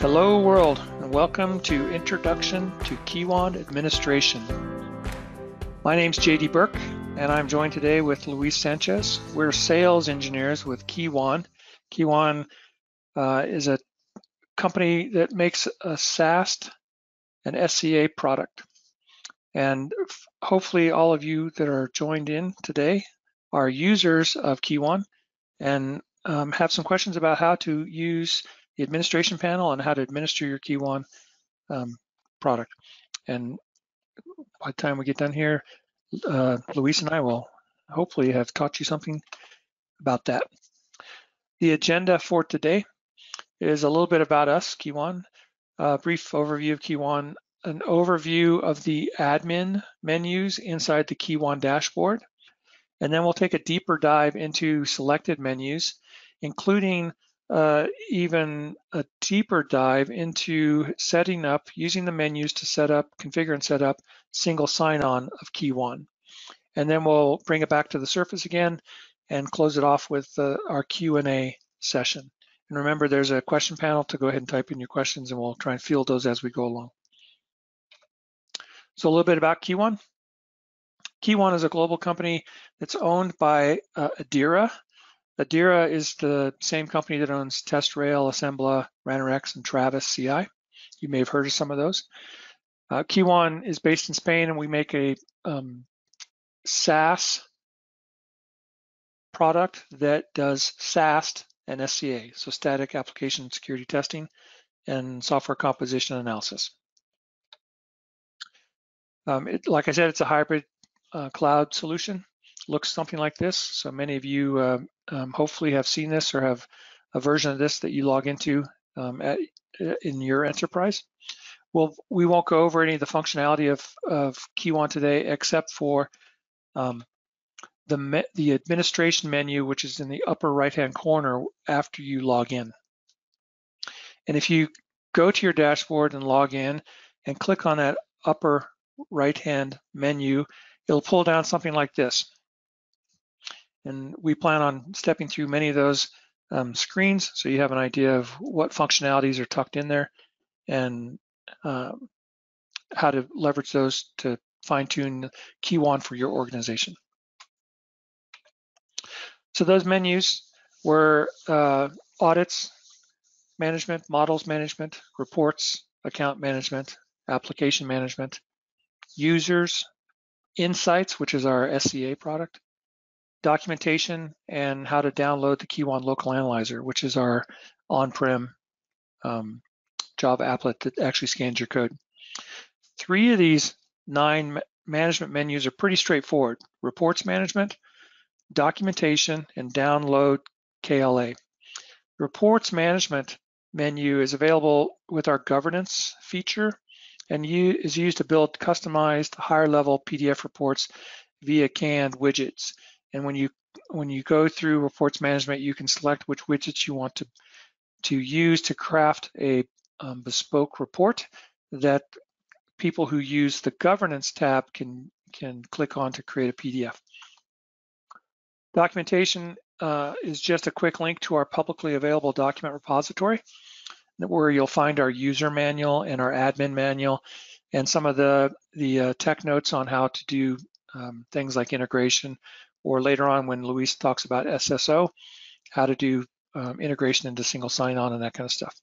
Hello world and welcome to Introduction to Kiuwan Administration. My name's JD Burke and I'm joined today with Luis Sanchez. We're sales engineers with Kiuwan. Kiuwan uh, is a company that makes a SAST and SCA product. And hopefully all of you that are joined in today are users of Kiuwan and um, have some questions about how to use the administration panel and how to administer your Kiuwan um, product. And by the time we get done here, uh, Luis and I will hopefully have taught you something about that. The agenda for today is a little bit about us, Kiuwan, a brief overview of Kiuwan, an overview of the admin menus inside the Kiuwan dashboard, and then we'll take a deeper dive into selected menus, including uh, even a deeper dive into setting up, using the menus to set up, configure and set up single sign-on of Kiuwan. And then we'll bring it back to the surface again and close it off with uh, our Q&A session. And remember, there's a question panel to go ahead and type in your questions and we'll try and field those as we go along. So a little bit about Kiuwan. Kiuwan is a global company that's owned by uh, Idera, Idera is the same company that owns TestRail, Assembla, Ranorex, and Travis CI. You may have heard of some of those. Uh, Kiuwan is based in Spain, and we make a um, SaaS product that does SAST and SCA, so static application security testing and software composition analysis. Um, it, like I said, it's a hybrid uh, cloud solution looks something like this. So many of you uh, um, hopefully have seen this or have a version of this that you log into um, at, uh, in your enterprise. Well, we won't go over any of the functionality of, of Kiuwan today except for um, the, the administration menu, which is in the upper right-hand corner after you log in. And if you go to your dashboard and log in and click on that upper right-hand menu, it'll pull down something like this. And we plan on stepping through many of those um, screens so you have an idea of what functionalities are tucked in there and um, how to leverage those to fine tune Kiuwan for your organization. So those menus were uh, audits, management, models management, reports, account management, application management, users, insights, which is our SCA product, documentation and how to download the Kiuwan Local Analyzer, which is our on-prem um, Java applet that actually scans your code. Three of these nine management menus are pretty straightforward. Reports management, documentation, and download KLA. Reports management menu is available with our governance feature and is used to build customized higher level PDF reports via canned widgets. And when you when you go through reports management, you can select which widgets you want to to use to craft a um, bespoke report that people who use the governance tab can can click on to create a PDF. Documentation uh, is just a quick link to our publicly available document repository where you'll find our user manual and our admin manual and some of the, the uh, tech notes on how to do um, things like integration or later on when Luis talks about SSO, how to do um, integration into single sign-on and that kind of stuff.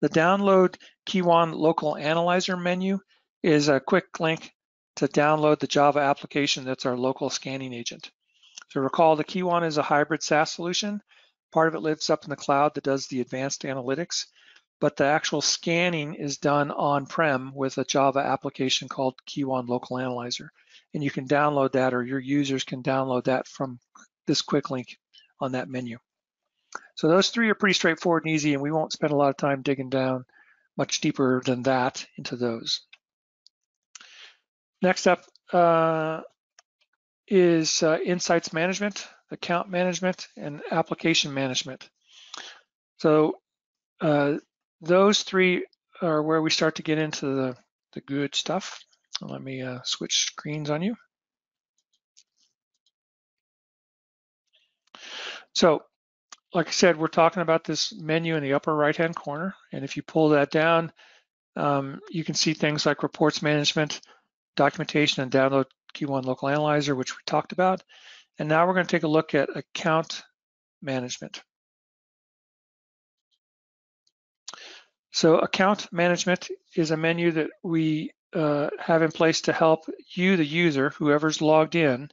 The download Kiuwan local analyzer menu is a quick link to download the Java application that's our local scanning agent. So recall the Kiuwan is a hybrid SaaS solution. Part of it lives up in the cloud that does the advanced analytics, but the actual scanning is done on-prem with a Java application called Kiuwan Local Analyzer and you can download that or your users can download that from this quick link on that menu. So those three are pretty straightforward and easy and we won't spend a lot of time digging down much deeper than that into those. Next up uh, is uh, insights management, account management, and application management. So uh, those three are where we start to get into the, the good stuff. Let me uh, switch screens on you. So like I said, we're talking about this menu in the upper right-hand corner. And if you pull that down, um, you can see things like reports management, documentation, and download Kiuwan Local Analyzer, which we talked about. And now we're going to take a look at account management. So account management is a menu that we uh, have in place to help you, the user, whoever's logged in,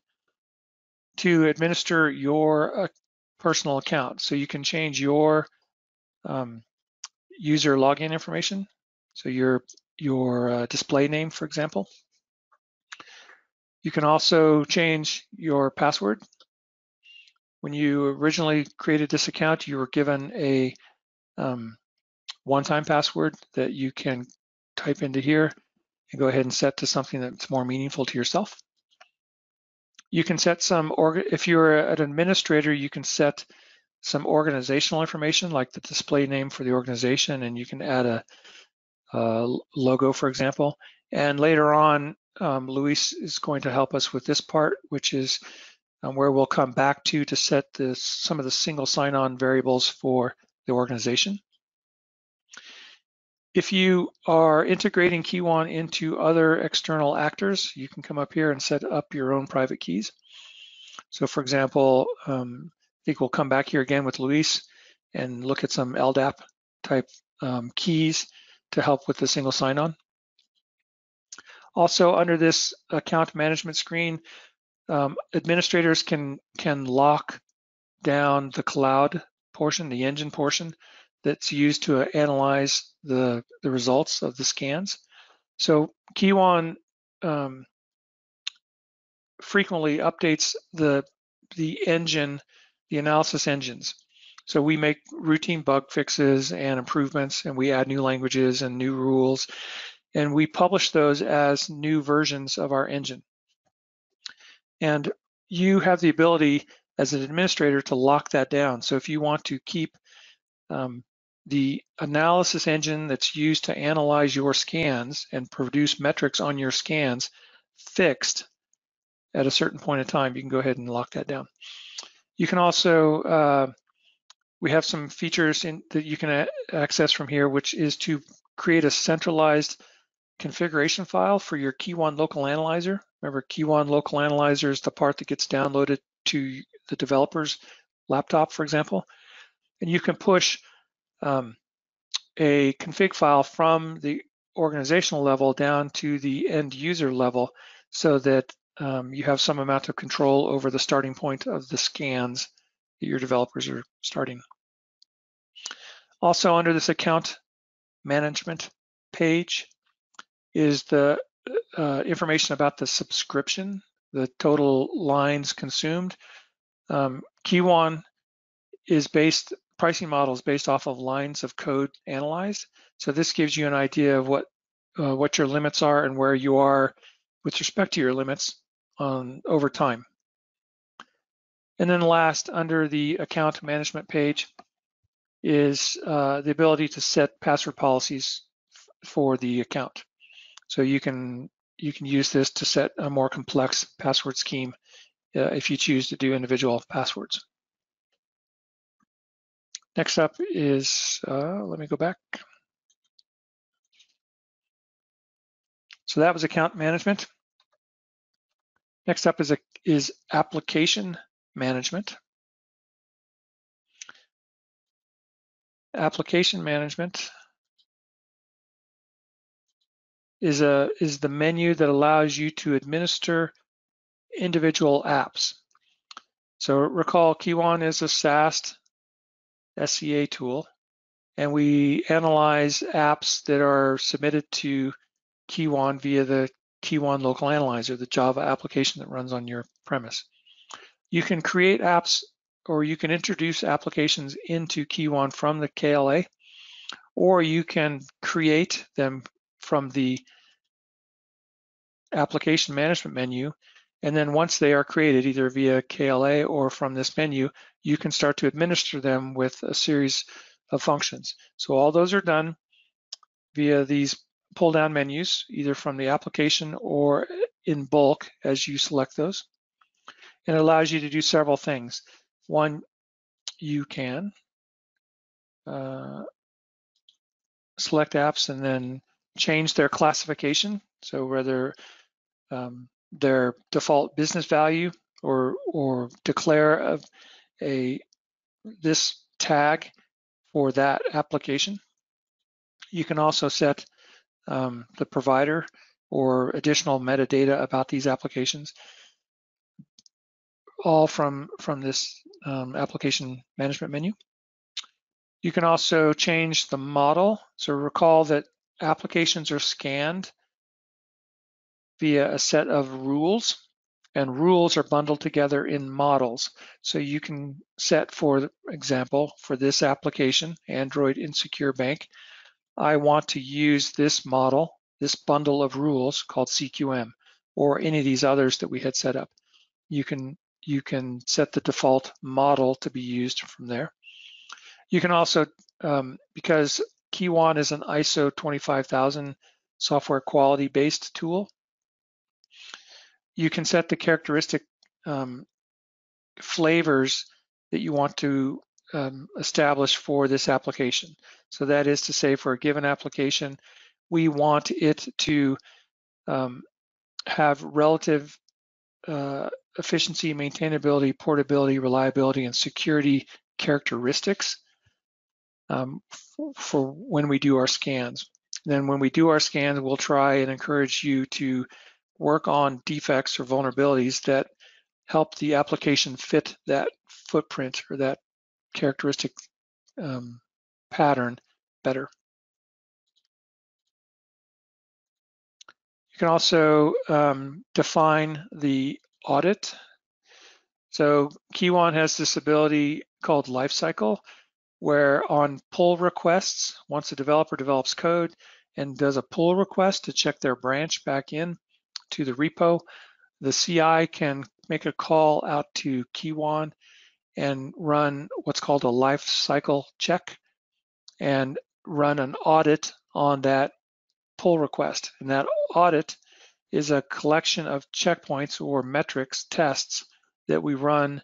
to administer your uh, personal account. So you can change your um, user login information. So your your uh, display name, for example. You can also change your password. When you originally created this account, you were given a um, one-time password that you can type into here and go ahead and set to something that's more meaningful to yourself. You can set some, if you're an administrator, you can set some organizational information like the display name for the organization and you can add a, a logo, for example. And later on, um, Luis is going to help us with this part, which is um, where we'll come back to to set this, some of the single sign-on variables for the organization. If you are integrating Kiuwan into other external actors, you can come up here and set up your own private keys. So for example, um, I think we'll come back here again with Luis and look at some LDAP type um, keys to help with the single sign-on. Also under this account management screen, um, administrators can, can lock down the cloud portion, the engine portion that's used to analyze the, the results of the scans. So Kiuwan um, frequently updates the, the engine, the analysis engines. So we make routine bug fixes and improvements, and we add new languages and new rules, and we publish those as new versions of our engine. And you have the ability as an administrator to lock that down. So if you want to keep um, the analysis engine that's used to analyze your scans and produce metrics on your scans fixed at a certain point in time, you can go ahead and lock that down. You can also, uh, we have some features in, that you can access from here, which is to create a centralized configuration file for your Kiuwan local analyzer. Remember, Kiuwan local analyzer is the part that gets downloaded to the developer's laptop, for example. And you can push um, a config file from the organizational level down to the end user level so that um, you have some amount of control over the starting point of the scans that your developers are starting. Also under this account management page is the uh, information about the subscription, the total lines consumed. Um, Kiuwan is based pricing model is based off of lines of code analyzed. So this gives you an idea of what uh, what your limits are and where you are with respect to your limits on over time. And then last, under the account management page, is uh, the ability to set password policies for the account. So you can you can use this to set a more complex password scheme uh, if you choose to do individual passwords. Next up is, uh, let me go back. So that was account management. Next up is, a, is application management. Application management is, a, is the menu that allows you to administer individual apps. So recall Kiuwan is a SAST SCA tool, and we analyze apps that are submitted to Kiuwan via the Kiuwan local analyzer, the Java application that runs on your premise. You can create apps or you can introduce applications into Kiuwan from the KLA, or you can create them from the application management menu and then once they are created, either via KLA or from this menu, you can start to administer them with a series of functions. So all those are done via these pull down menus, either from the application or in bulk as you select those. And it allows you to do several things. One, you can uh, select apps and then change their classification. So whether um, their default business value or or declare a, a this tag for that application. You can also set um, the provider or additional metadata about these applications, all from, from this um, application management menu. You can also change the model. So recall that applications are scanned via a set of rules and rules are bundled together in models. So you can set, for example, for this application, Android Insecure Bank, I want to use this model, this bundle of rules called CQM, or any of these others that we had set up. You can, you can set the default model to be used from there. You can also, um, because Kiuwan is an ISO 25000 software quality based tool, you can set the characteristic um, flavors that you want to um, establish for this application. So that is to say for a given application, we want it to um, have relative uh, efficiency, maintainability, portability, reliability, and security characteristics um, for when we do our scans. Then when we do our scans, we'll try and encourage you to work on defects or vulnerabilities that help the application fit that footprint or that characteristic um, pattern better. You can also um, define the audit. So Kiuwan has this ability called lifecycle, where on pull requests, once a developer develops code and does a pull request to check their branch back in, to the repo. The CI can make a call out to Kiuwan and run what's called a life cycle check and run an audit on that pull request. And that audit is a collection of checkpoints or metrics tests that we run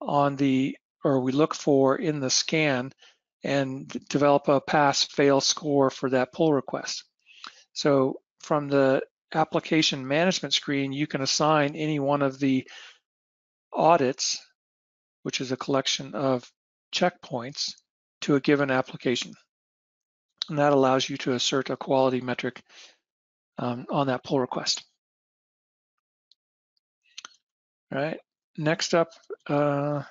on the, or we look for in the scan and develop a pass fail score for that pull request. So from the application management screen, you can assign any one of the audits, which is a collection of checkpoints, to a given application. And that allows you to assert a quality metric um, on that pull request. All right, next up uh,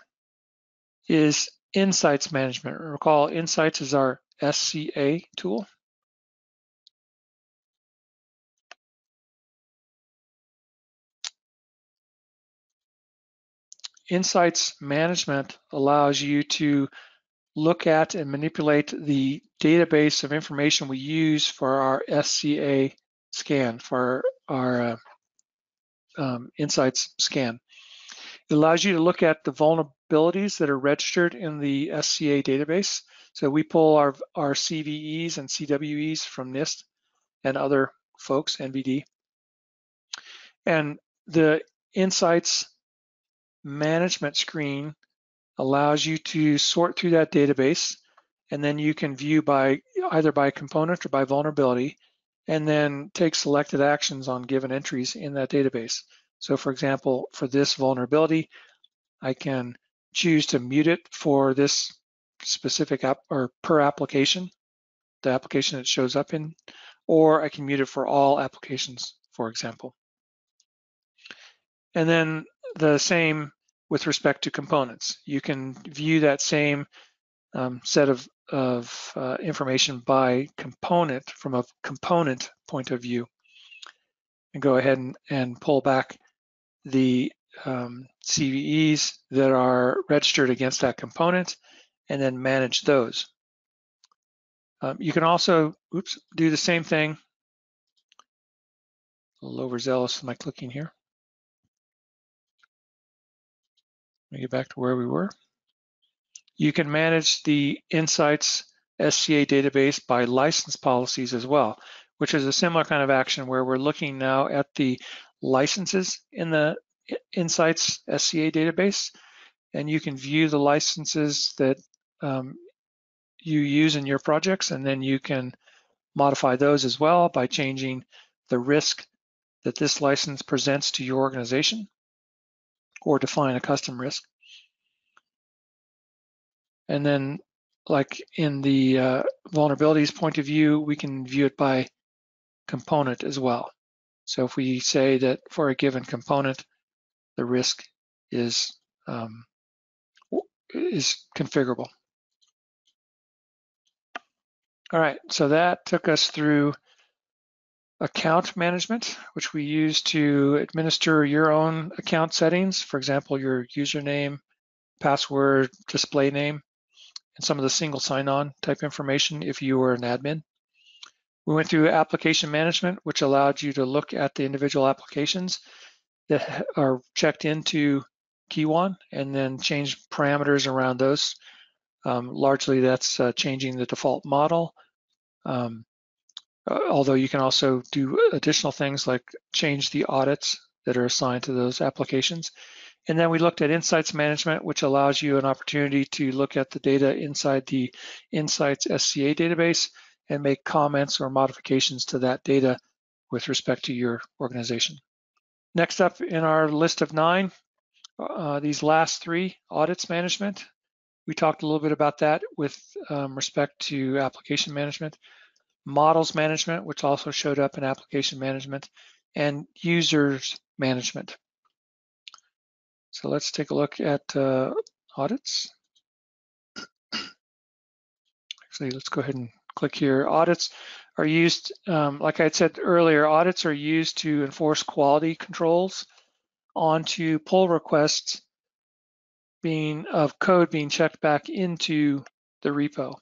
is Insights Management. Recall Insights is our SCA tool. Insights management allows you to look at and manipulate the database of information we use for our SCA scan, for our uh, um, Insights scan. It allows you to look at the vulnerabilities that are registered in the SCA database. So we pull our, our CVEs and CWEs from NIST and other folks, NVD. And the Insights management screen allows you to sort through that database and then you can view by either by component or by vulnerability and then take selected actions on given entries in that database. So for example, for this vulnerability, I can choose to mute it for this specific app or per application, the application it shows up in, or I can mute it for all applications, for example. And then the same with respect to components. You can view that same um, set of, of uh, information by component from a component point of view and go ahead and, and pull back the um, CVEs that are registered against that component and then manage those. Um, you can also, oops, do the same thing. A little overzealous with my clicking here. Me get back to where we were. You can manage the Insights SCA database by license policies as well, which is a similar kind of action where we're looking now at the licenses in the Insights SCA database. and you can view the licenses that um, you use in your projects, and then you can modify those as well by changing the risk that this license presents to your organization or define a custom risk. And then like in the uh, vulnerabilities point of view, we can view it by component as well. So if we say that for a given component, the risk is um, is configurable. All right, so that took us through account management, which we use to administer your own account settings. For example, your username, password, display name, and some of the single sign-on type information if you were an admin. We went through application management, which allowed you to look at the individual applications that are checked into Kiuwan and then change parameters around those. Um, largely, that's uh, changing the default model. Um, although you can also do additional things like change the audits that are assigned to those applications. And then we looked at insights management, which allows you an opportunity to look at the data inside the Insights SCA database and make comments or modifications to that data with respect to your organization. Next up in our list of nine, uh, these last three, audits management. We talked a little bit about that with um, respect to application management, models management, which also showed up in application management, and users management. So let's take a look at uh, audits. Actually, let's go ahead and click here. Audits are used, um, like I said earlier, audits are used to enforce quality controls onto pull requests being of code being checked back into the repo.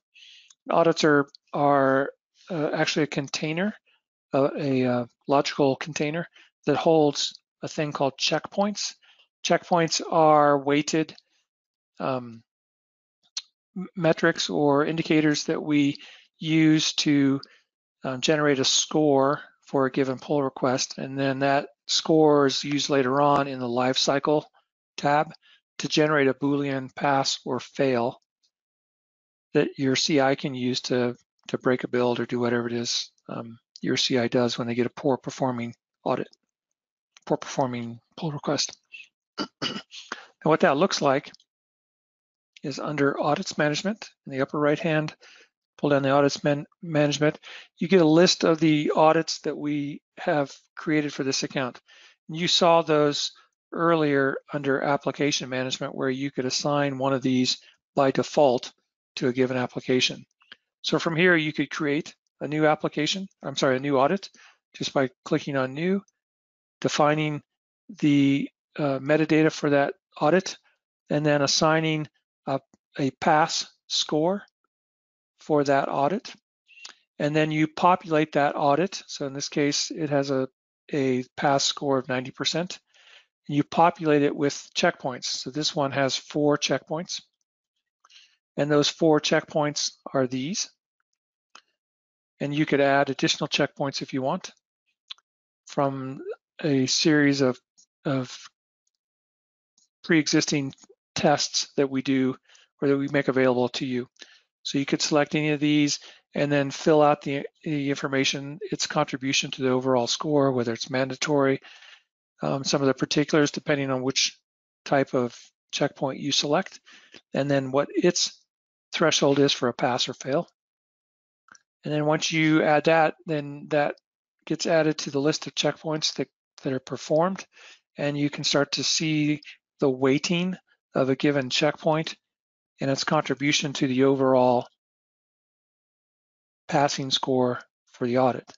Audits are, are uh, actually a container, uh, a uh, logical container that holds a thing called checkpoints. Checkpoints are weighted um, metrics or indicators that we use to um, generate a score for a given pull request. And then that score is used later on in the lifecycle tab to generate a Boolean pass or fail that your CI can use to, to break a build or do whatever it is um, your CI does when they get a poor performing audit, poor performing pull request. and what that looks like is under audits management in the upper right hand pull down the audits man management, you get a list of the audits that we have created for this account. You saw those earlier under application management where you could assign one of these by default to a given application. So from here, you could create a new application, I'm sorry, a new audit just by clicking on new, defining the uh, metadata for that audit, and then assigning a, a pass score for that audit. And then you populate that audit. So in this case, it has a, a pass score of 90%. And you populate it with checkpoints. So this one has four checkpoints. And those four checkpoints are these. And you could add additional checkpoints if you want from a series of, of pre-existing tests that we do or that we make available to you. So you could select any of these and then fill out the, the information, its contribution to the overall score, whether it's mandatory, um, some of the particulars depending on which type of checkpoint you select, and then what its threshold is for a pass or fail. And then once you add that, then that gets added to the list of checkpoints that, that are performed, and you can start to see the weighting of a given checkpoint and its contribution to the overall passing score for the audit.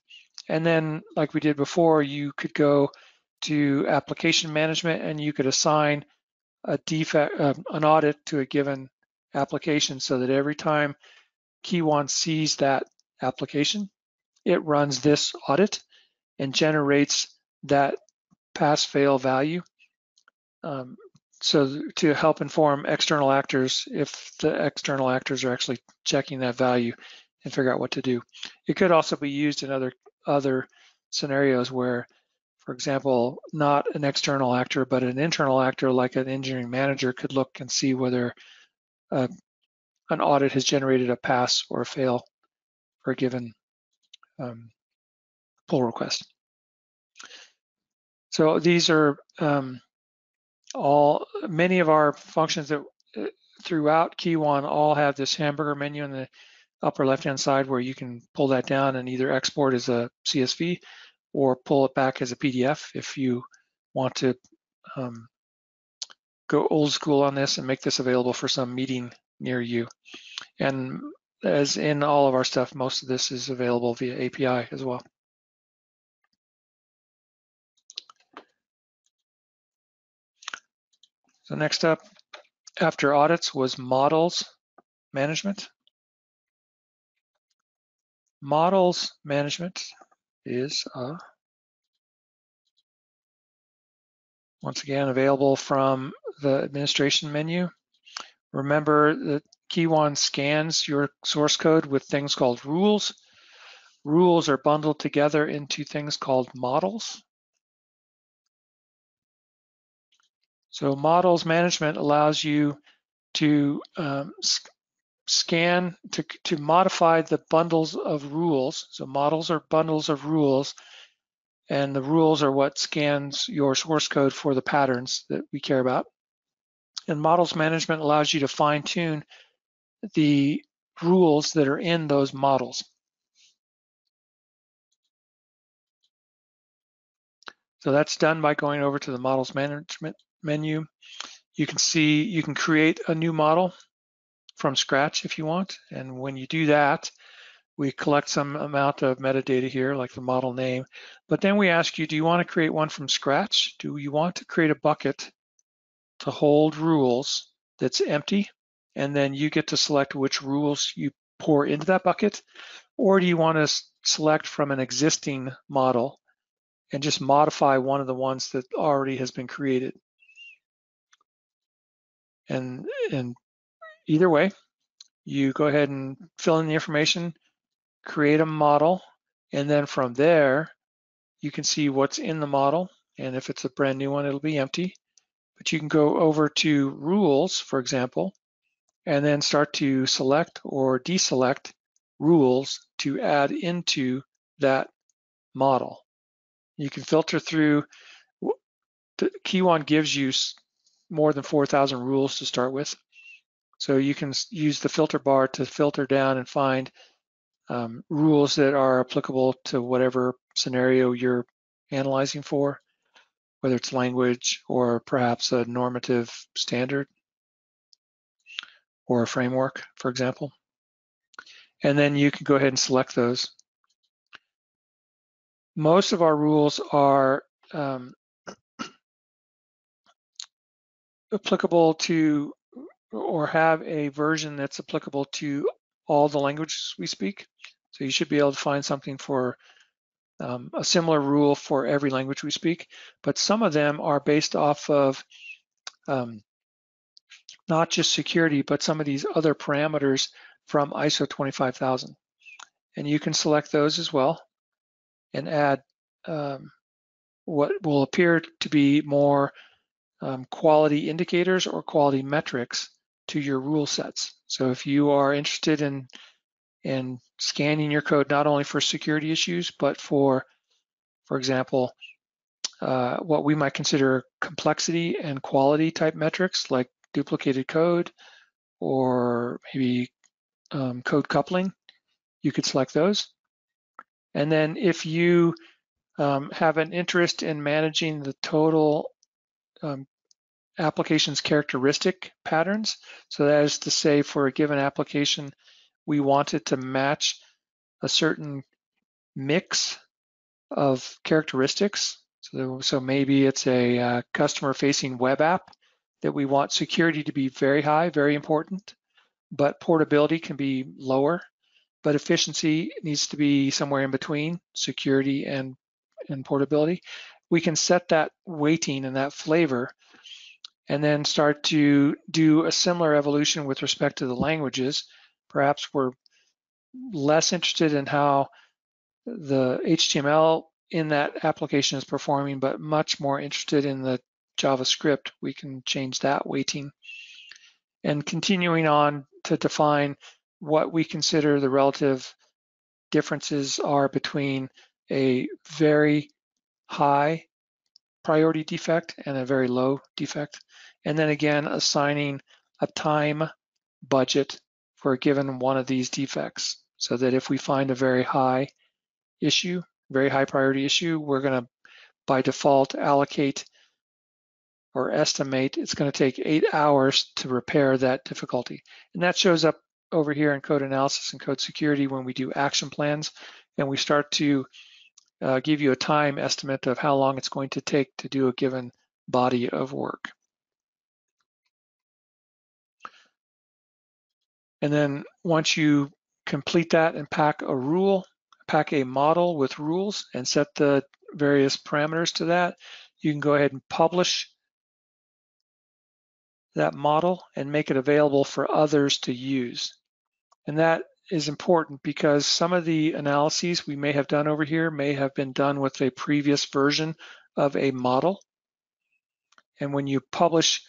And then, like we did before, you could go to application management and you could assign a defect, uh, an audit to a given application so that every time Kiuwan sees that application, it runs this audit and generates that pass fail value um, so to help inform external actors if the external actors are actually checking that value and figure out what to do. It could also be used in other other scenarios where, For example, not an external actor, but an internal actor like an engineering manager could look and see whether uh, an audit has generated a pass or a fail a given um, pull request. So these are um, all many of our functions that uh, throughout Kiuwan all have this hamburger menu in the upper left hand side where you can pull that down and either export as a CSV or pull it back as a PDF if you want to um, go old school on this and make this available for some meeting near you. And as in all of our stuff, most of this is available via API as well. So next up, after audits was models management. Models management is uh, once again available from the administration menu. Remember that Kiuwan scans your source code with things called rules. Rules are bundled together into things called models. So models management allows you to um, scan, to, to modify the bundles of rules. So models are bundles of rules, and the rules are what scans your source code for the patterns that we care about. And models management allows you to fine tune the rules that are in those models. So that's done by going over to the models management menu. You can see you can create a new model from scratch if you want. And when you do that, we collect some amount of metadata here, like the model name. But then we ask you, do you want to create one from scratch? Do you want to create a bucket to hold rules that's empty? And then you get to select which rules you pour into that bucket. Or do you want to select from an existing model and just modify one of the ones that already has been created? And, and either way, you go ahead and fill in the information, create a model, and then from there, you can see what's in the model. And if it's a brand new one, it'll be empty. But you can go over to rules, for example, and then start to select or deselect rules to add into that model. You can filter through, the Kiuwan gives you more than 4,000 rules to start with. So you can use the filter bar to filter down and find um, rules that are applicable to whatever scenario you're analyzing for, whether it's language or perhaps a normative standard or a framework, for example. And then you can go ahead and select those. Most of our rules are um, applicable to or have a version that's applicable to all the languages we speak. So you should be able to find something for um, a similar rule for every language we speak, but some of them are based off of um, not just security, but some of these other parameters from ISO 25000. And you can select those as well and add um, what will appear to be more um, quality indicators or quality metrics to your rule sets. So if you are interested in in scanning your code not only for security issues, but for, for example, uh, what we might consider complexity and quality type metrics like duplicated code or maybe um, code coupling, you could select those. And then if you um, have an interest in managing the total um, application's characteristic patterns. So that is to say for a given application, we want it to match a certain mix of characteristics. So, so maybe it's a uh, customer facing web app that we want security to be very high, very important, but portability can be lower, but efficiency needs to be somewhere in between security and, and portability. We can set that weighting and that flavor and then start to do a similar evolution with respect to the languages. Perhaps we're less interested in how the HTML in that application is performing, but much more interested in the JavaScript, we can change that weighting. And continuing on to define what we consider the relative differences are between a very high priority defect and a very low defect. And then again, assigning a time budget for a given one of these defects so that if we find a very high issue, very high priority issue, we're going to by default allocate or estimate it's going to take eight hours to repair that difficulty. And that shows up over here in code analysis and code security when we do action plans and we start to uh, give you a time estimate of how long it's going to take to do a given body of work. And then once you complete that and pack a rule, pack a model with rules and set the various parameters to that, you can go ahead and publish that model and make it available for others to use. And that is important because some of the analyses we may have done over here may have been done with a previous version of a model. And when you publish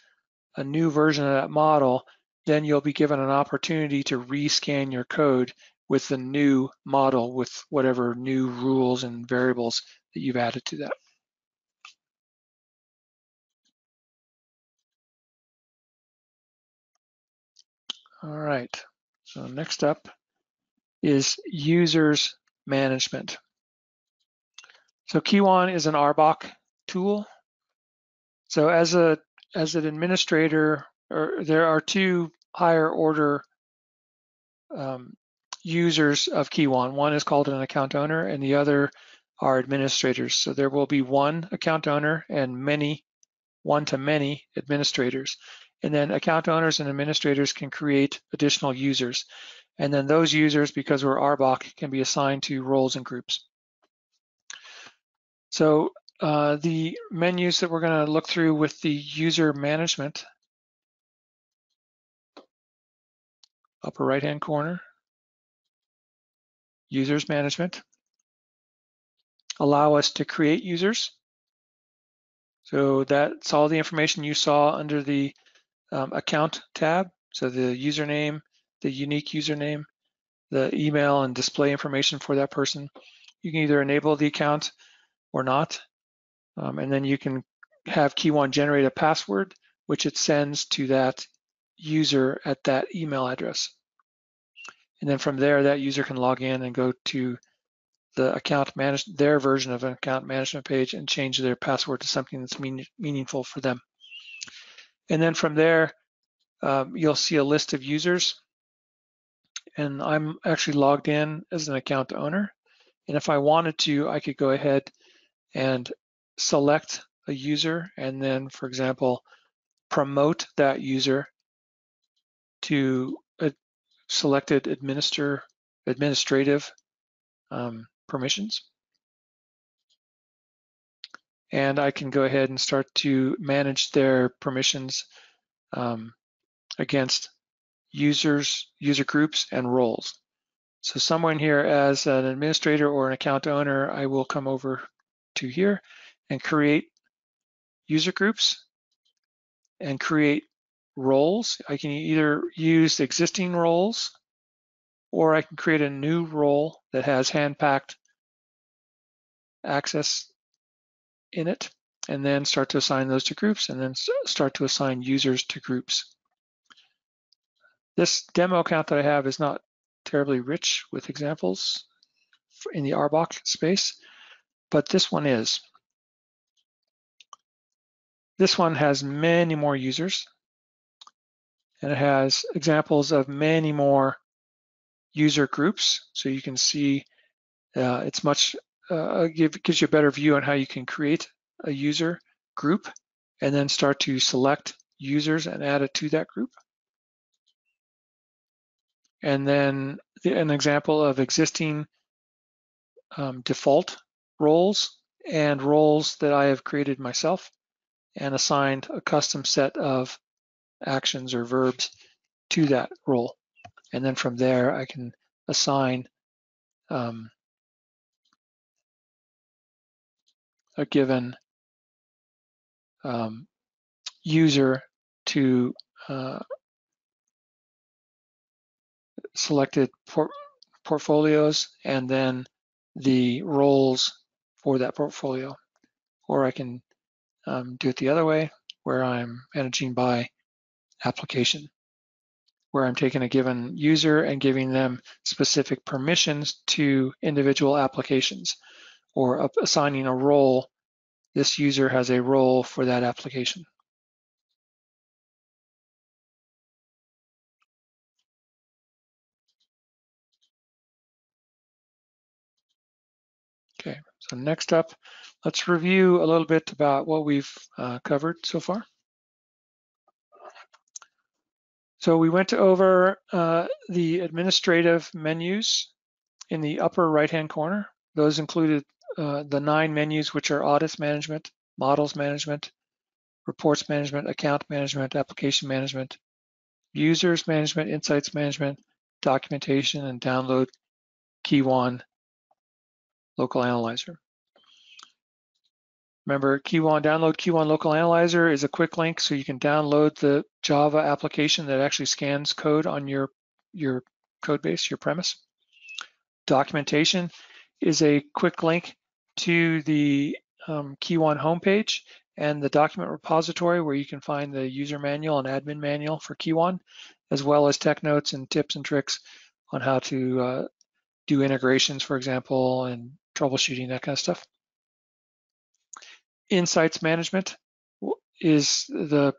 a new version of that model, then you'll be given an opportunity to rescan your code with the new model with whatever new rules and variables that you've added to that. All right, so next up is users management. So Kiuwan is an RBAC tool. So as a as an administrator, or there are two higher order um, users of Kiuwan. One is called an account owner, and the other are administrators. So there will be one account owner and many, one to many administrators. And then account owners and administrators can create additional users. And then those users, because we're RBAC, can be assigned to roles and groups. So uh, the menus that we're going to look through with the user management, upper right-hand corner, users management, allow us to create users. So that's all the information you saw under the um, account tab. So the username, the unique username, the email and display information for that person. You can either enable the account or not. Um, and then you can have Kiuwan generate a password, which it sends to that user at that email address. And then from there, that user can log in and go to the account manage their version of an account management page and change their password to something that's mean, meaningful for them. And then from there, um, you'll see a list of users. And I'm actually logged in as an account owner. And if I wanted to, I could go ahead and select a user and then, for example, promote that user to a selected administer administrative um, permissions. And I can go ahead and start to manage their permissions um, against users, user groups, and roles. So in here as an administrator or an account owner, I will come over to here and create user groups and create roles. I can either use existing roles or I can create a new role that has hand-packed access in it and then start to assign those to groups and then start to assign users to groups. This demo account that I have is not terribly rich with examples in the RBAC space, but this one is. This one has many more users and it has examples of many more user groups. So you can see uh, it's much uh, give, gives you a better view on how you can create a user group and then start to select users and add it to that group. And then an example of existing um, default roles and roles that I have created myself and assigned a custom set of actions or verbs to that role. And then from there, I can assign um, a given um, user to uh, selected por portfolios and then the roles for that portfolio. Or I can um, do it the other way where I'm managing by application, where I'm taking a given user and giving them specific permissions to individual applications or assigning a role. This user has a role for that application. Okay, so next up, let's review a little bit about what we've uh, covered so far. So we went over uh, the administrative menus in the upper right-hand corner. Those included uh, the nine menus, which are audits management, models management, reports management, account management, application management, users management, insights management, documentation, and download Kiuwan local analyzer. Remember, Kiuwan, download Kiuwan Local Analyzer is a quick link so you can download the Java application that actually scans code on your, your code base, your premise. Documentation is a quick link to the um, Kiuwan homepage and the document repository where you can find the user manual and admin manual for Kiuwan, as well as tech notes and tips and tricks on how to uh, do integrations, for example, and troubleshooting, that kind of stuff. Insights management is the,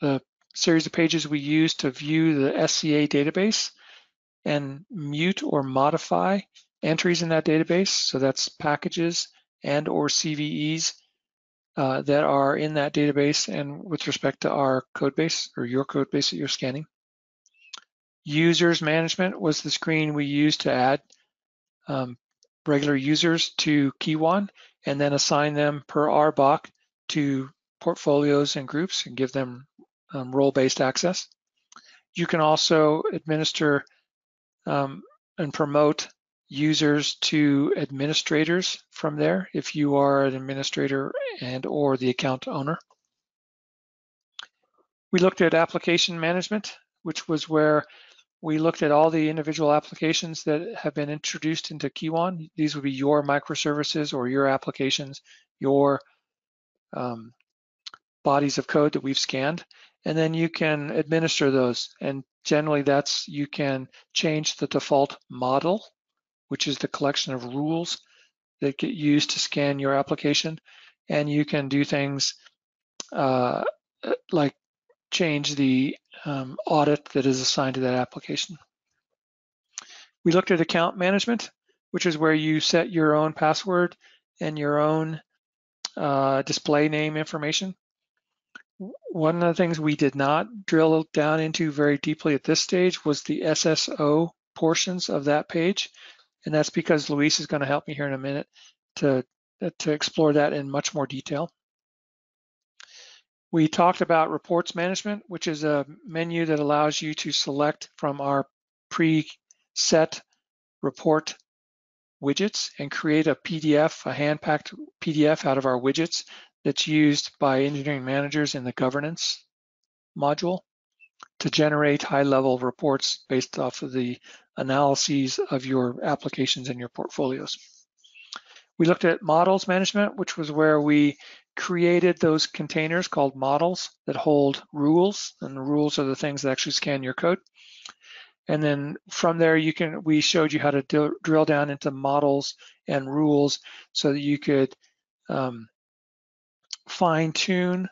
the series of pages we use to view the SCA database and mute or modify entries in that database. So that's packages and or CVEs uh, that are in that database and with respect to our code base or your code base that you're scanning. Users management was the screen we used to add um, regular users to Kiuwan and then assign them per RBAC to portfolios and groups and give them um, role-based access. You can also administer um, and promote users to administrators from there if you are an administrator and or the account owner. We looked at application management, which was where we looked at all the individual applications that have been introduced into Kiuwan. These would be your microservices or your applications, your um, bodies of code that we've scanned. And then you can administer those. And generally that's, you can change the default model, which is the collection of rules that get used to scan your application. And you can do things uh, like change the um, audit that is assigned to that application. We looked at account management, which is where you set your own password and your own uh, display name information. One of the things we did not drill down into very deeply at this stage was the SSO portions of that page. And that's because Luis is going to help me here in a minute to, to explore that in much more detail. We talked about reports management, which is a menu that allows you to select from our preset report widgets and create a PDF, a hand-packed PDF out of our widgets that's used by engineering managers in the governance module to generate high-level reports based off of the analyses of your applications and your portfolios. We looked at models management, which was where we created those containers called models that hold rules, and the rules are the things that actually scan your code. And then from there, you can we showed you how to drill down into models and rules so that you could um, fine tune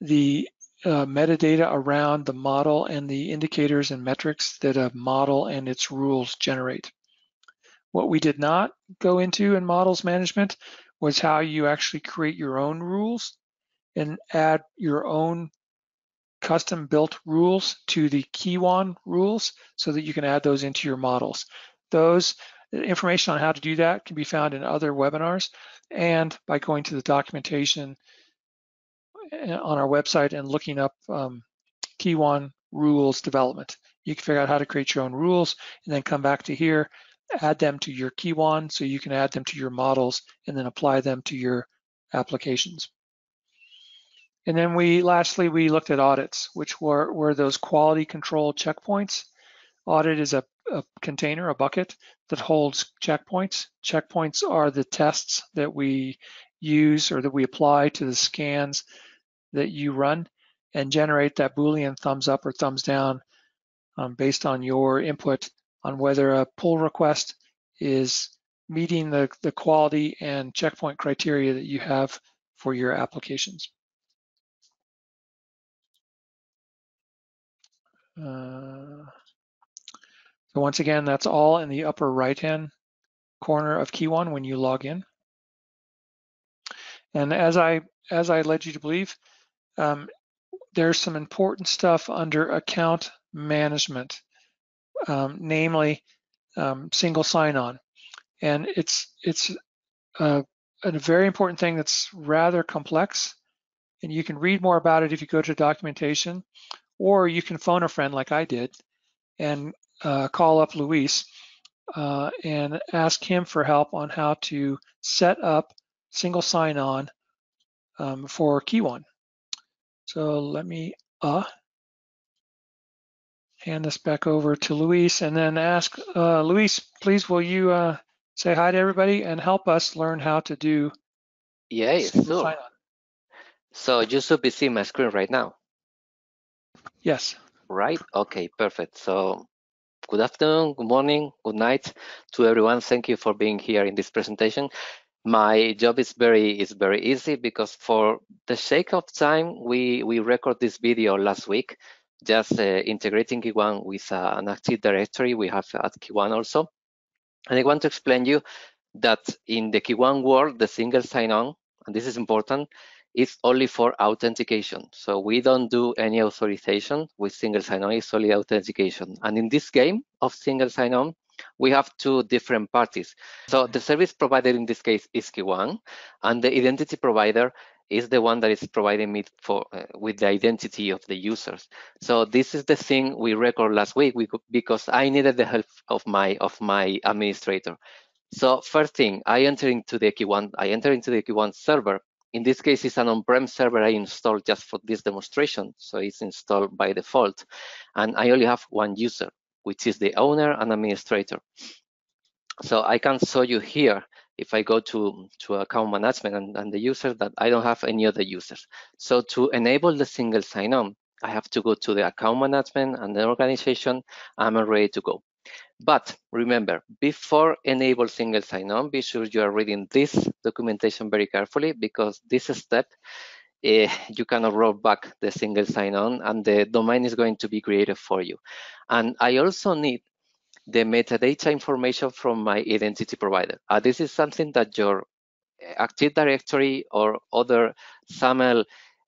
the uh, metadata around the model and the indicators and metrics that a model and its rules generate. What we did not go into in models management was how you actually create your own rules and add your own custom built rules to the Kiuwan rules so that you can add those into your models. Those information on how to do that can be found in other webinars and by going to the documentation on our website and looking up um, Kiuwan rules development. You can figure out how to create your own rules and then come back to here add them to your Kiuwan so you can add them to your models and then apply them to your applications. And then we lastly we looked at audits, which were, were those quality control checkpoints. Audit is a, a container, a bucket that holds checkpoints. Checkpoints are the tests that we use or that we apply to the scans that you run and generate that Boolean thumbs up or thumbs down um, based on your input on whether a pull request is meeting the, the quality and checkpoint criteria that you have for your applications. Uh, so once again, that's all in the upper right-hand corner of Kiuwan when you log in. And as I as I led you to believe, um, there's some important stuff under account management, um, namely um, single sign-on, and it's it's a, a very important thing that's rather complex. And you can read more about it if you go to documentation, or you can phone a friend like I did and uh, call up Luis uh, and ask him for help on how to set up single sign-on um, for Kiuwan. So let me uh, hand this back over to Luis and then ask, uh, Luis, please will you uh, say hi to everybody and help us learn how to do Yes, sure. So you should be seeing my screen right now. Yes. Right? Okay, perfect. So good afternoon, good morning, good night to everyone. Thank you for being here in this presentation. My job is very is very easy because for the sake of time, we we record this video last week, just uh, integrating Kiuwan with uh, an Active Directory we have at Kiuwan also. And I want to explain you that in the Kiuwan world, the single sign-on, and this is important, is only for authentication. So we don't do any authorization with single sign-on, it's only authentication. And in this game of single sign-on, we have two different parties. So the service provider in this case is Kiuwan, and the identity provider is the one that is providing me for uh, with the identity of the users. So this is the thing we record last week we, because I needed the help of my of my administrator. So first thing, I enter into the Kiuwan, I enter into the Kiuwan server in this case, it's an on-prem server I installed just for this demonstration. So it's installed by default. And I only have one user, which is the owner and administrator. So I can show you here, if I go to, to account management and, and the user, that I don't have any other users. So to enable the single sign-on, I have to go to the account management and the organization. I'm ready to go. But remember, before enable single sign-on, be sure you are reading this documentation very carefully because this step, uh, you cannot roll back the single sign-on and the domain is going to be created for you. And I also need the metadata information from my identity provider. Uh, this is something that your Active Directory or other SAML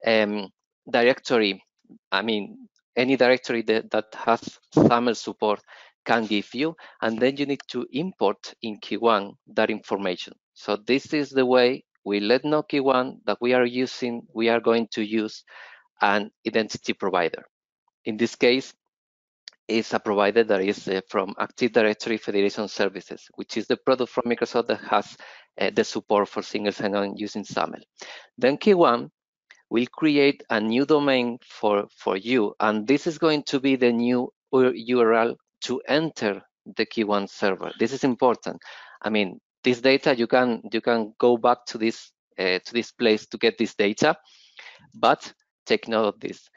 um, directory, I mean, any directory that, that has SAML support can give you, and then you need to import in Kiuwan that information. So this is the way we let know Kiuwan that we are using, we are going to use an identity provider. In this case, it's a provider that is uh, from Active Directory Federation Services, which is the product from Microsoft that has uh, the support for single sign-on using SAML. Then Kiuwan will create a new domain for, for you, and this is going to be the new URL to enter the Kiuwan server. This is important. I mean, this data you can you can go back to this uh, to this place to get this data, but take note of this.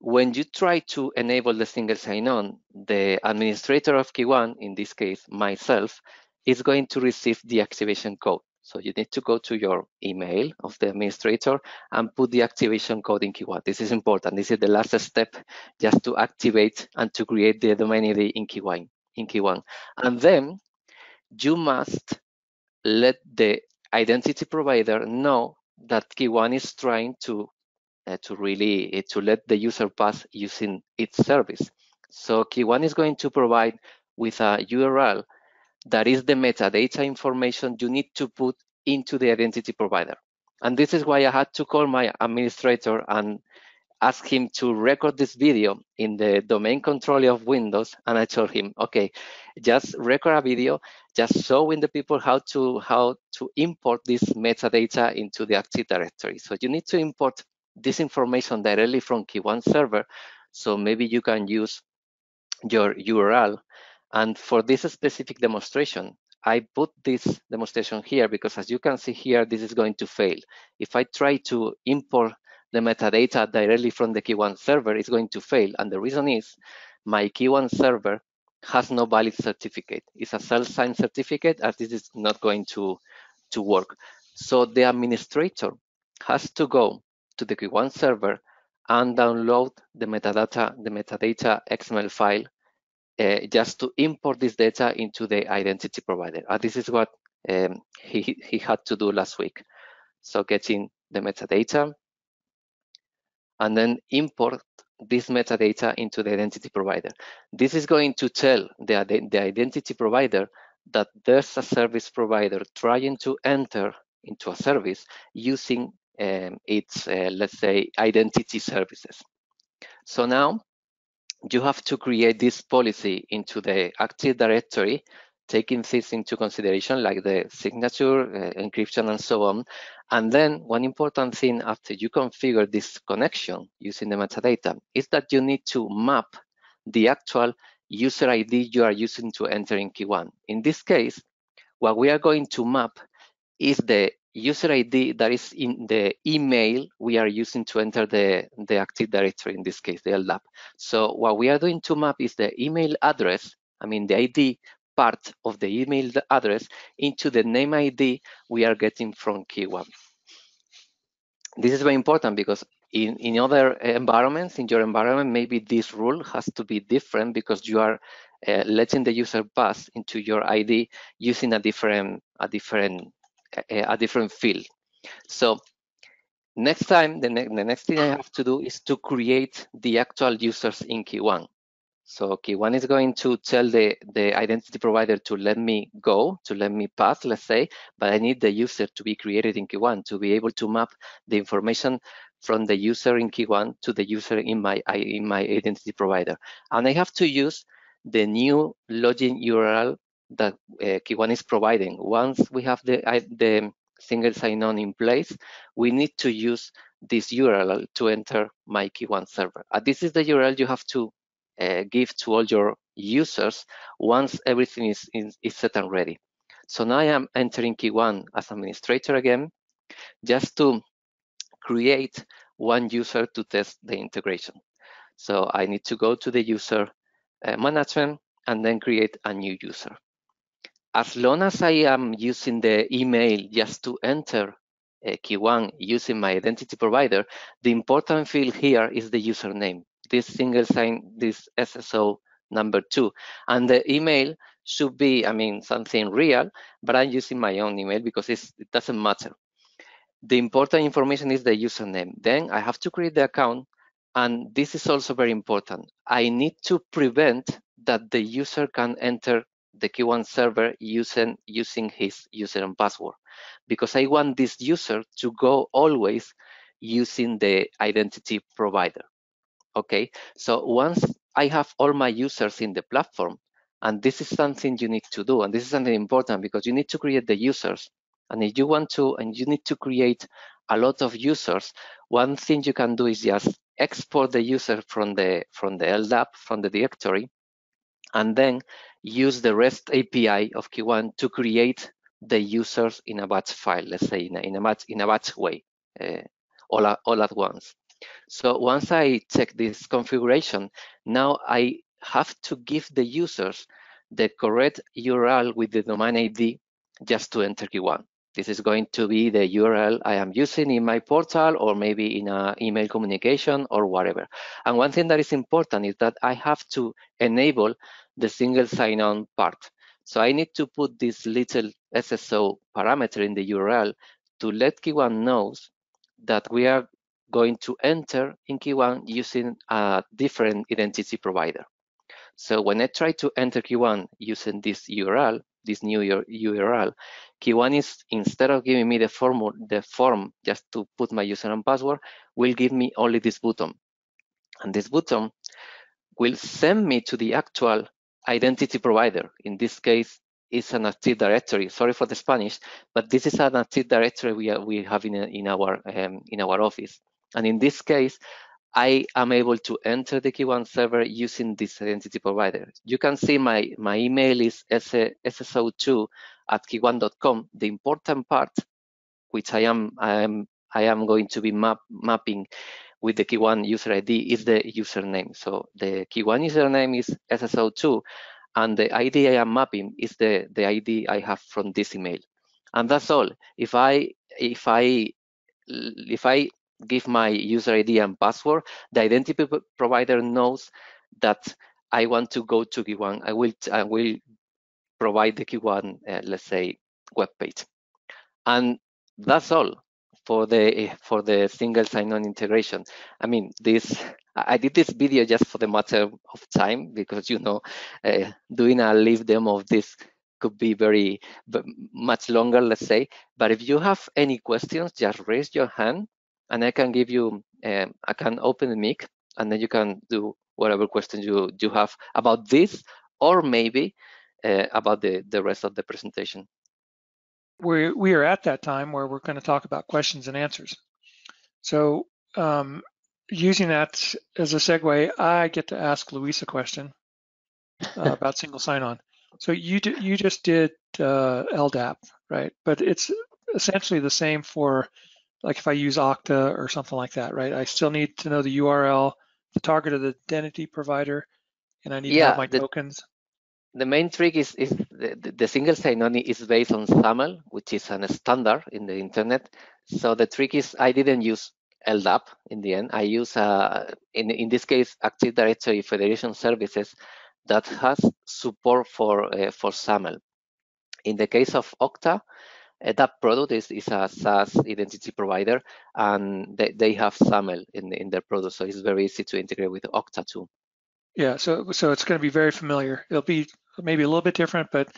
When you try to enable the single sign-on, the administrator of Kiuwan, in this case myself, is going to receive the activation code. So you need to go to your email of the administrator and put the activation code in Kiuwan. This is important. This is the last step just to activate and to create the domain ID in Kiuwan. In Kiuwan. And then you must let the identity provider know that Kiuwan is trying to uh, to really uh, to let the user pass using its service. So Kiuwan is going to provide with a URL that is the metadata information you need to put into the identity provider. And this is why I had to call my administrator and asked him to record this video in the domain controller of Windows, and I told him, okay, just record a video, just showing the people how to how to import this metadata into the Active Directory. So you need to import this information directly from Kiuwan server. So maybe you can use your URL. And for this specific demonstration, I put this demonstration here because as you can see here, this is going to fail. If I try to import the metadata directly from the Kiuwan server, is going to fail. And the reason is my Kiuwan server has no valid certificate. It's a self-signed certificate as this is not going to, to work. So the administrator has to go to the Kiuwan server and download the metadata, the metadata XML file uh, just to import this data into the identity provider. And this is what um, he, he had to do last week. So getting the metadata and then import this metadata into the identity provider. This is going to tell the, the identity provider that there's a service provider trying to enter into a service using um, its, uh, let's say, identity services. So now you have to create this policy into the Active Directory, taking things into consideration like the signature, uh, encryption, and so on. And then one important thing after you configure this connection using the metadata is that you need to map the actual user ID you are using to enter in Kiuwan. In this case, what we are going to map is the user ID that is in the email we are using to enter the, the Active Directory, in this case, the LDAP. So what we are doing to map is the email address, I mean the ID part of the email address into the name ID we are getting from Kiuwan. This is very important because in, in other environments, in your environment, maybe this rule has to be different because you are uh, letting the user pass into your ID using a different a different a, different field. So next time, the, ne the next thing I have to do is to create the actual users in Kiuwan. So Kiuwan is going to tell the, the identity provider to let me go, to let me pass, let's say, but I need the user to be created in Kiuwan to be able to map the information from the user in Kiuwan to the user in my in my identity provider. And I have to use the new login URL that uh, Kiuwan is providing. Once we have the, the single sign-on in place, we need to use this URL to enter my Kiuwan server. Uh, this is the URL you have to uh, give to all your users once everything is, is, is set and ready. So now I am entering Kiuwan as administrator again, just to create one user to test the integration. So I need to go to the user uh, management and then create a new user as long as I am using the email just to enter uh, Kiuwan using my identity provider, the important field here is the username, this single sign, this SSO number two. And the email should be, I mean, something real, but I'm using my own email because it doesn't matter. The important information is the username. Then I have to create the account. And this is also very important. I need to prevent that the user can enter the Kiuwan server using, using his user and password because I want this user to go always using the identity provider. Okay, so once I have all my users in the platform, and this is something you need to do, and this is something important because you need to create the users. And if you want to, and you need to create a lot of users, one thing you can do is just export the user from the from the LDAP, from the directory, and then use the REST API of Kiuwan to create the users in a batch file, let's say in a, in a, batch, in a batch way, uh, all, all at once. So once I check this configuration, now I have to give the users the correct URL with the domain ID just to enter Kiuwan. This is going to be the URL I am using in my portal or maybe in an email communication or whatever. And one thing that is important is that I have to enable the single sign-on part. So I need to put this little SSO parameter in the URL to let Kiuwan knows that we are going to enter in Kiuwan using a different identity provider. So when I try to enter Kiuwan using this URL, this new URL, Kiuwan is instead of giving me the form, the form just to put my user and password, will give me only this button And this button will send me to the actual identity provider. In this case, it's an Active Directory. Sorry for the Spanish, but this is an Active Directory we, are, we have in, in, our, um, in our office. And in this case, I am able to enter the Kiuwan server using this identity provider. You can see my, my email is sso2 at kiuwan.com. The important part, which I am, I am, I am going to be map, mapping with the Kiuwan user ID is the username. So the Kiuwan username is sso2 and the ID I am mapping is the, the ID I have from this email. And that's all. If I if I if I give my user ID and password, the identity provider knows that I want to go to Kiuwan. I will I will provide the Kiuwan, uh, let's say, web page, and that's all for the for the single sign-on integration. I mean, this I did this video just for the matter of time because you know, uh, doing a live demo of this could be very much longer, let's say. But if you have any questions, just raise your hand, and I can give you. Um, I can open the mic, and then you can do whatever questions you you have about this, or maybe uh, about the the rest of the presentation we we are at that time where we're going to talk about questions and answers. So um, using that as a segue, I get to ask Luis a question uh, about single sign-on. So you do, you just did uh, LDAP, right? But it's essentially the same for like if I use Okta or something like that, right? I still need to know the URL, the target of the identity provider, and I need yeah, to have my the, tokens the main trick is, is the, the single sign-on is based on SAML, which is a standard in the internet. So the trick is I didn't use LDAP in the end. I use, uh, in, in this case, Active Directory Federation Services that has support for, uh, for SAML. In the case of Okta, that product is, is a SaaS identity provider, and they, they have SAML in, in their product, so it's very easy to integrate with Okta too. Yeah, so so it's going to be very familiar. It'll be maybe a little bit different, but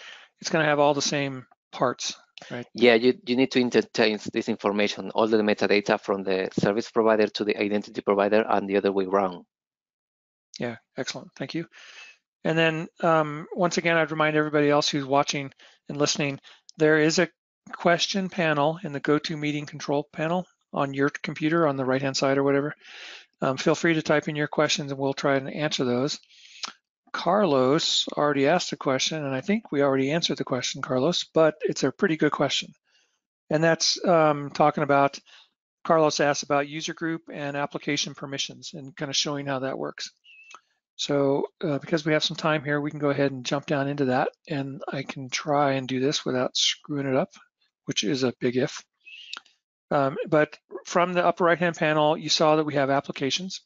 it's going to have all the same parts, right? Yeah, you, you need to interchange this information, all the metadata from the service provider to the identity provider and the other way around. Yeah, excellent. Thank you. And then um, once again, I'd remind everybody else who's watching and listening, there is a question panel in the GoToMeeting control panel on your computer on the right-hand side or whatever. Um, feel free to type in your questions and we'll try and answer those. Carlos already asked a question, and I think we already answered the question, Carlos, but it's a pretty good question. And that's um, talking about, Carlos asked about user group and application permissions and kind of showing how that works. So uh, because we have some time here, we can go ahead and jump down into that, and I can try and do this without screwing it up, which is a big if. Um, but from the upper right-hand panel, you saw that we have applications.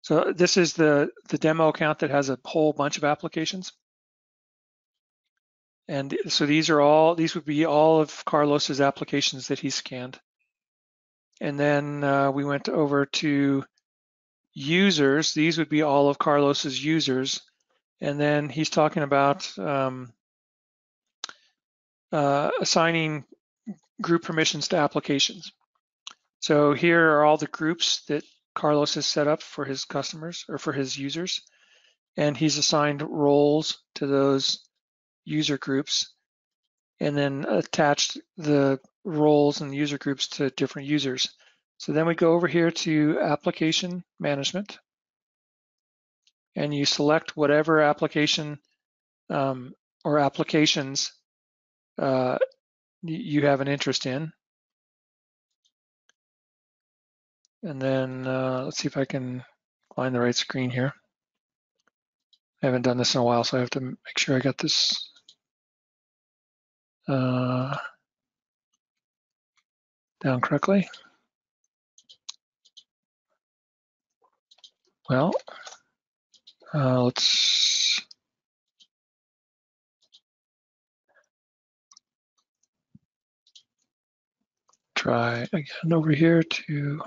So this is the, the demo account that has a whole bunch of applications. And so these are all, these would be all of Carlos's applications that he scanned. And then uh, we went over to users. These would be all of Carlos's users. And then he's talking about um, uh, assigning group permissions to applications. So here are all the groups that Carlos has set up for his customers or for his users. And he's assigned roles to those user groups and then attached the roles and user groups to different users. So then we go over here to application management and you select whatever application um, or applications uh, you have an interest in. And then uh, let's see if I can find the right screen here. I haven't done this in a while, so I have to make sure I got this. Uh, down correctly. Well, uh, let's try again over here to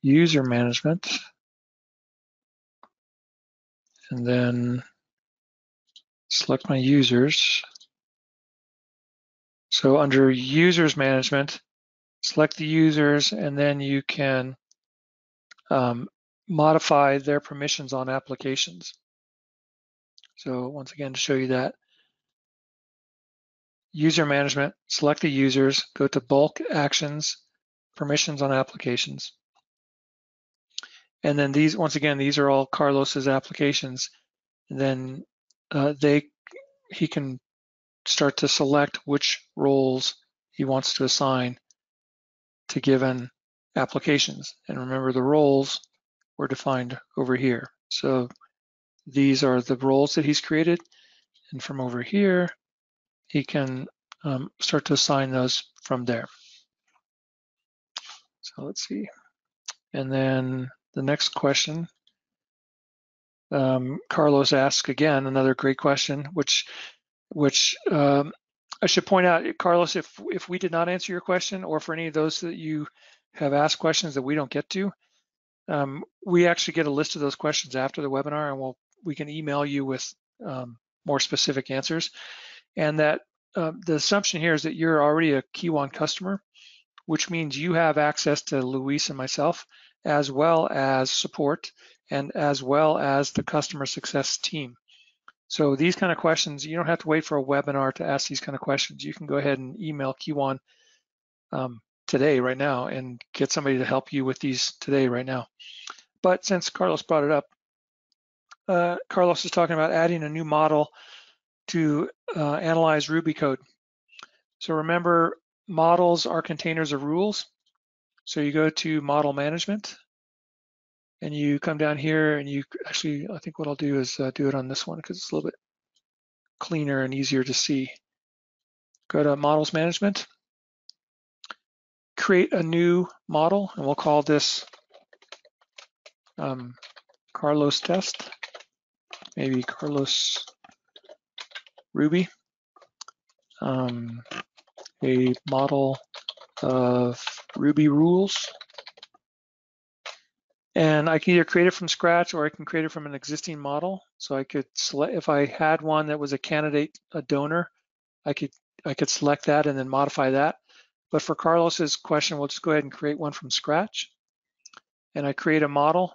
user management. And then select my users. So under users management, select the users and then you can um, modify their permissions on applications. So once again, to show you that, user management, select the users, go to bulk actions, permissions on applications. And then these, once again, these are all Carlos's applications. And then uh, they, he can start to select which roles he wants to assign to given applications. And remember the roles were defined over here. So these are the roles that he's created. And from over here, he can um, start to assign those from there. So let's see. And then the next question, um, Carlos asks again, another great question, which which um, I should point out, Carlos, if if we did not answer your question, or for any of those that you have asked questions that we don't get to, um, we actually get a list of those questions after the webinar, and we'll we can email you with um, more specific answers. And that uh, the assumption here is that you're already a Kiuwan customer, which means you have access to Luis and myself, as well as support, and as well as the customer success team. So these kind of questions, you don't have to wait for a webinar to ask these kind of questions. You can go ahead and email Kiuwan um, today, right now, and get somebody to help you with these today, right now. But since Carlos brought it up, uh, Carlos is talking about adding a new model to uh, analyze Ruby code. So remember, models are containers of rules. So you go to model management, and you come down here and you actually, I think what I'll do is uh, do it on this one because it's a little bit cleaner and easier to see. Go to models management, create a new model, and we'll call this um, Carlos test, maybe Carlos Ruby, um, a model of Ruby rules. And I can either create it from scratch or I can create it from an existing model. So I could select, if I had one that was a candidate, a donor, I could I could select that and then modify that. But for Carlos's question, we'll just go ahead and create one from scratch. And I create a model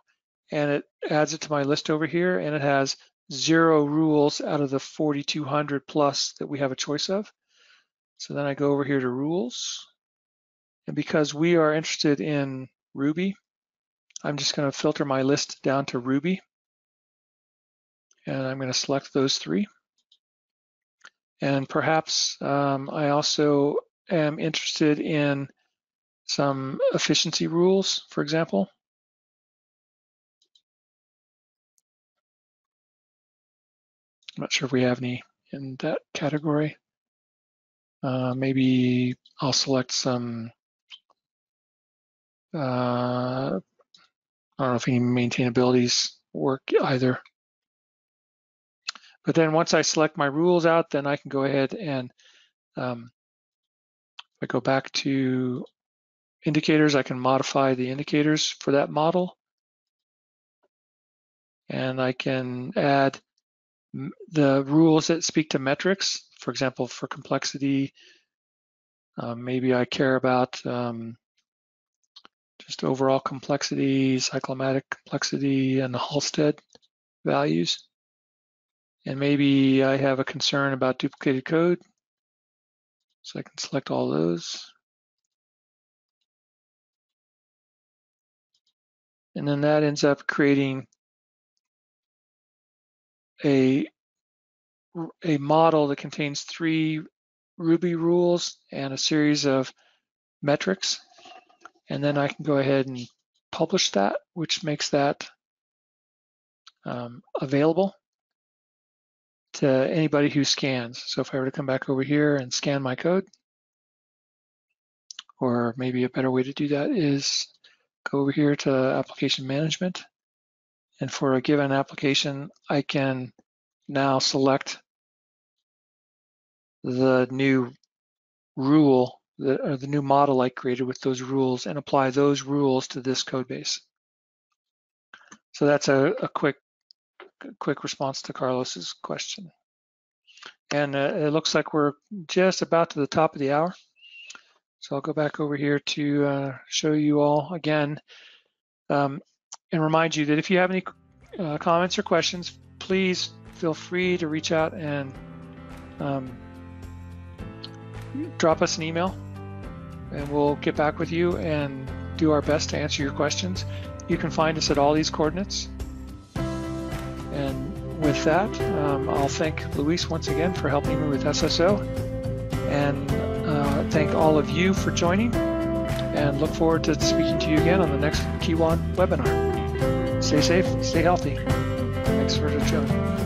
and it adds it to my list over here and it has zero rules out of the 4,200 plus that we have a choice of. So then I go over here to rules. And because we are interested in Ruby, I'm just going to filter my list down to Ruby. And I'm going to select those three. And perhaps um, I also am interested in some efficiency rules, for example. I'm not sure if we have any in that category. Uh, maybe I'll select some uh, I don't know if any maintainabilities work either. But then once I select my rules out, then I can go ahead and um, if I go back to indicators, I can modify the indicators for that model. And I can add the rules that speak to metrics. For example, for complexity, um, maybe I care about um, just overall complexity, cyclomatic complexity, and the Halstead values. And maybe I have a concern about duplicated code. So I can select all those. And then that ends up creating a, a model that contains three Ruby rules and a series of metrics and then I can go ahead and publish that, which makes that um, available to anybody who scans. So if I were to come back over here and scan my code, or maybe a better way to do that is go over here to application management. And for a given application, I can now select the new rule uh, the new model I created with those rules and apply those rules to this code base. So that's a, a quick quick response to Carlos's question. And uh, it looks like we're just about to the top of the hour. So I'll go back over here to uh, show you all again. Um, and remind you that if you have any uh, comments or questions, please feel free to reach out and um, drop us an email and we'll get back with you and do our best to answer your questions. You can find us at all these coordinates. And with that, um, I'll thank Luis once again for helping me with SSO and uh, thank all of you for joining and look forward to speaking to you again on the next Kiuwan webinar. Stay safe, stay healthy. Thanks for joining.